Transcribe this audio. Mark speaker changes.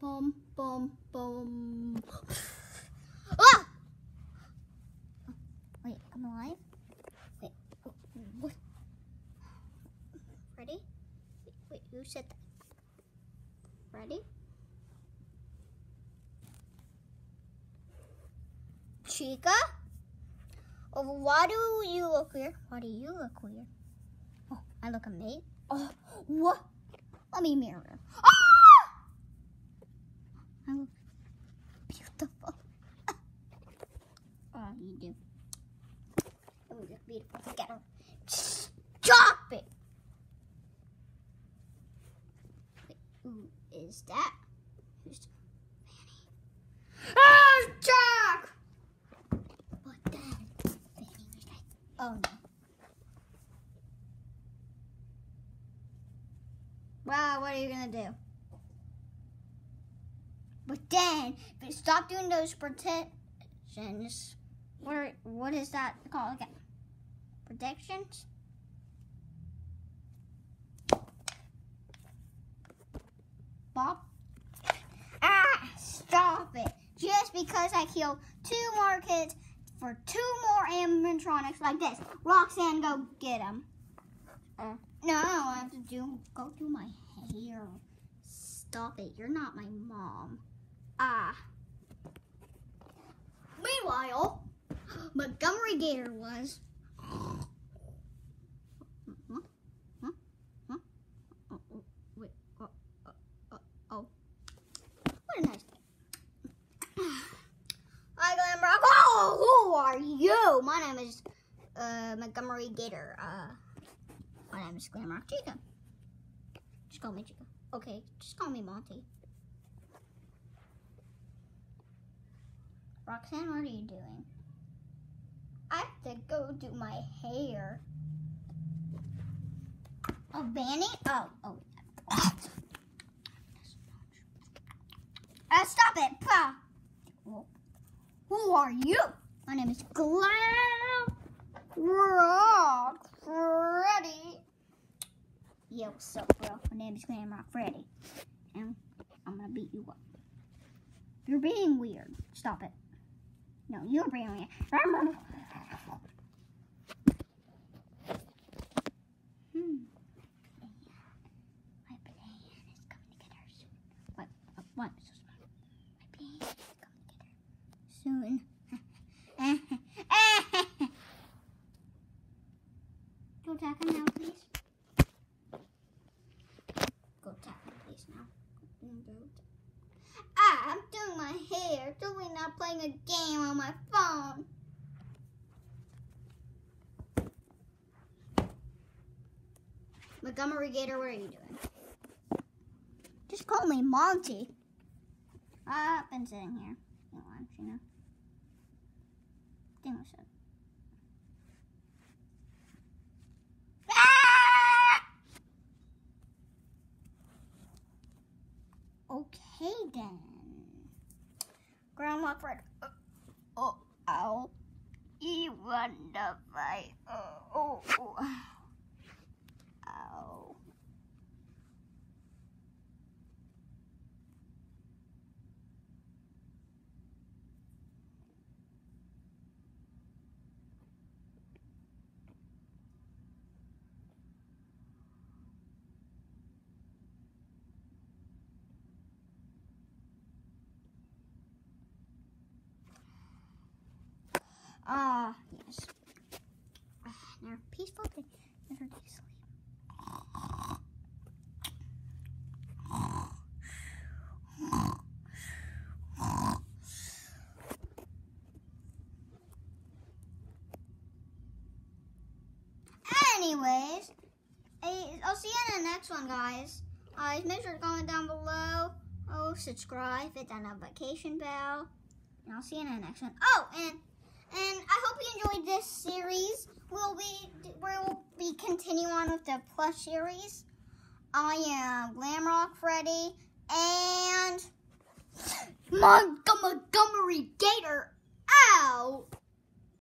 Speaker 1: boom, boom, boom. ah! Wait, I'm alive? Wait, what? Ready? Wait, wait, who said that? Ready? Chica? Oh, why do you look weird? Why do you look weird? Oh, I look amazing. Oh, what? Let me mirror. Ah! I look beautiful. oh, you do. Oh, you're beautiful together. Stop it! Wait, who is that? Who's Vanny? Ah, Jack! What the? Vanny was like, oh no. Wow, what are you gonna do? But then, if you stop doing those protections, what what is that called again? Protections? Bob? Ah, stop it. Just because I killed two more kids for two more animatronics like this. Roxanne, go get them. Uh, no, I have to do go do my hair. Stop it. You're not my mom. Ah. Meanwhile, Montgomery Gator was. Oh, who are you? My name is uh, Montgomery Gator. Uh, my name is Glamrock Chica. Just call me Chica. Okay, just call me Monty. Roxanne, what are you doing? To go do my hair. Oh, Vanny? Oh, oh. Uh, stop it! Pah. Who are you? My name is Glam Rock Freddy. Yo, what's up, bro? My name is Glam Rock Freddy. And I'm gonna beat you up. You're being weird. Stop it. No, you're being weird. Hmm. My plan is coming together soon. Uh, So smart. My is coming together soon. Go attack him now, please. Go attack him, please, now. Ah, I'm doing my hair. Doing not playing a game on my phone. Montgomery Gator, what are you doing? Just call me Monty. I've been sitting here. You know, you know. Thing was up. Okay then. Grandma Fred. Uh, oh, ow. You want to fight. Oh, oh, oh. Ow. Ah, yes. Ah, Now, peaceful thing. Never do sleep. Anyways, I'll see you in the next one, guys. Uh, make sure to comment down below. Oh, subscribe, hit that notification bell. And I'll see you in the next one. Oh, and and I hope you enjoyed this series. We'll be we'll be continuing on with the plush series. I am Glamrock Freddy and Montgomery Gator out.